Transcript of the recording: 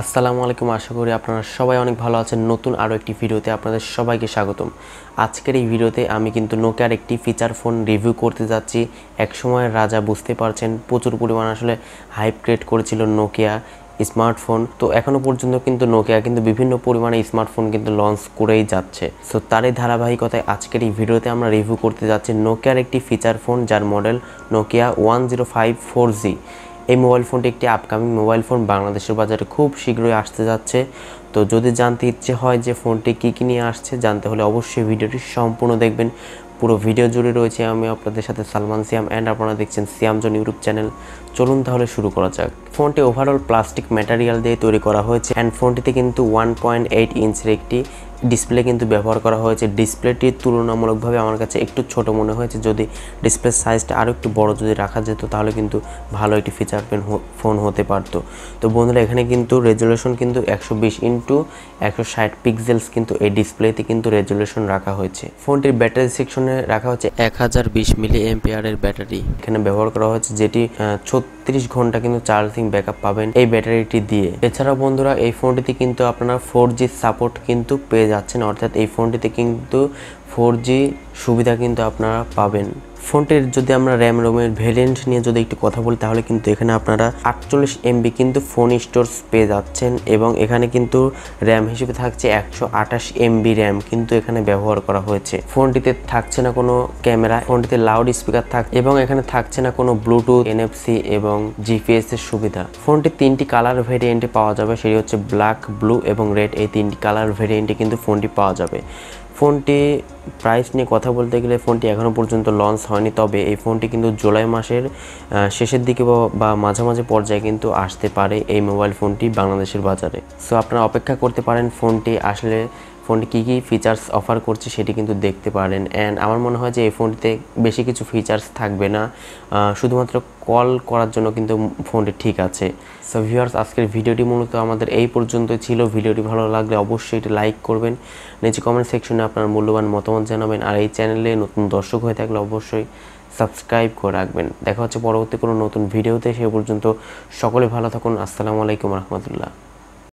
আসসালামু আলাইকুম, আশা করি আপনারা সবাই অনেক ভালো আছেন। নতুন আরও একটি ভিডিওতে আপনাদের সবাইকে স্বাগতম। আজকের এই ভিডিওতে আমি কিন্তু নোকিয়ার একটি ফিচার ফোন রিভিউ করতে যাচ্ছি। এক সময়ের রাজা বুঝতে পারছেন, প্রচুর পরিমাণ আসলে হাইপ ক্রিয়েট করেছিল নোকিয়া স্মার্টফোন তো এখনও পর্যন্ত কিন্তু নোকিয়া কিন্তু বিভিন্ন পরিমাণে স্মার্টফোন কিন্তু লঞ্চ করেই যাচ্ছে। সো তারই ধারাবাহিকতায় আজকের এই ভিডিওতে আমরা রিভিউ করতে যাচ্ছি নোকিয়ার একটি ফিচার ফোন যার model Nokia one zero five four G এই মোবাইল ফোনটি একটি আপকামিং মোবাইল ফোন বাংলাদেশের বাজারে খুব শীঘ্রই আসতে যাচ্ছে। তো যদি জানতে ইচ্ছে হয় যে ফোনটি কী কী নিয়ে আসছে, জানতে হলে অবশ্যই ভিডিওটি সম্পূর্ণ দেখবেন। পুরো ভিডিও জুড়ে রয়েছে আমি আপনাদের সাথে সালমান সিয়াম অ্যান্ড আপনারা দেখছেন সিয়ামজন ইউটিউব চ্যানেল চলুন তাহলে শুরু করা যাক। ফোনটি ওভারঅল প্লাস্টিক ম্যাটেরিয়াল দিয়ে তৈরি করা হয়েছে অ্যান্ড ফোনটিতে কিন্তু ওয়ান পয়েন্ট এইট ইঞ্চের একটি ডিসপ্লে কিন্তু ব্যবহার করা হয়েছে। ডিসপ্লেটি তুলনামূলকভাবে আমার কাছে একটু ছোট মনে হয়েছে। যদি ডিসপ্লে সাইজটা আরও একটু বড় যদি রাখা যেত, তাহলে কিন্তু ভালো একটি ফিচার পেন ফোন হতে পারতো। তো বন্ধুরা, এখানে কিন্তু রেজুলেশন কিন্তু একশো বিশ ইন্টু একশো ষাট পিক্সেলস কিন্তু এই ডিসপ্লেতে কিন্তু রেজুলেশন রাখা হয়েছে। ফোনটির ব্যাটারি সেকশনে রাখা হচ্ছে এক হাজার বিশ মিলি এমপিআরের ব্যাটারি এখানে ব্যবহার করা হয়েছে যেটি ছত্রিশ ঘণ্টা কিন্তু চার্জিং ব্যাকআপ পাবেন এই ব্যাটারিটি দিয়ে। এছাড়াও বন্ধুরা, এই ফোনটিতে কিন্তু আপনারা ফোর সাপোর্ট কিন্তু পেয়ে যাচ্ছেন। অর্থাৎ এই ফোনটিতে কিন্তু ফোর সুবিধা কিন্তু আপনারা পাবেন। ফোনটির যদি আমরা র্যাম রোমের ভেরিয়েন্ট নিয়ে যদি একটু কথা বলি, তাহলে কিন্তু এখানে আপনারা আটচল্লিশ এমবি কিন্তু ফোন স্টোরস পেয়ে যাচ্ছেন এবং এখানে কিন্তু র্যাম হিসেবে থাকছে একশো আঠাশ এমবি র্যাম কিন্তু এখানে ব্যবহার করা হয়েছে। ফোনটিতে থাকছে না কোনো ক্যামেরা, ফোনটিতে লাউড স্পিকার থাক, এবং এখানে থাকছে না কোনো ব্লুটুথ, এনএফসি এবং জিপিএস এর সুবিধা। ফোনটি তিনটি কালার ভেরিয়েন্টে পাওয়া যাবে, সেটি হচ্ছে ব্ল্যাক, ব্লু এবং রেড। এই তিনটি কালার ভেরিয়েন্টে কিন্তু ফোনটি পাওয়া যাবে। ফোনটি প্রাইস নিয়ে কথা বলতে গেলে ফোনটি এখনও পর্যন্ত লঞ্চ হয়নি, তবে এই ফোনটি কিন্তু জুলাই মাসের শেষের দিকে বা মাঝামাঝি পর্যায়ে কিন্তু আসতে পারে এই মোবাইল ফোনটি বাংলাদেশের বাজারে। সো আপনারা অপেক্ষা করতে পারেন ফোনটি আসলে ফোনটি কী কী ফিচার্স অফার করছে সেটি কিন্তু দেখতে পারেন। অ্যান্ড আমার মনে হয় যে এই ফোনটিতে বেশি কিছু ফিচার্স থাকবে না। শুধুমাত্র কল করার জন্য কিন্তু ফোনটি ঠিক আছে। সো ভিউয়ার্স আজকের ভিডিওটি মূলত আমাদের এই পর্যন্তই ছিল। ভিডিওটি ভালো লাগলে অবশ্যই এটি লাইক করবেন। নিচে কমেন্ট সেকশনে আপনার মূল্যবান মতামত জানাবেন। আর এই চ্যানেলে নতুন দর্শক হয়ে থাকলে অবশ্যই সাবস্ক্রাইব করে রাখবেন। দেখা হচ্ছে পরবর্তী কোনো নতুন ভিডিওতে। সে পর্যন্ত সকলে ভালো থাকুন। আসসালামু আলাইকুম রহমতুল্লাহ।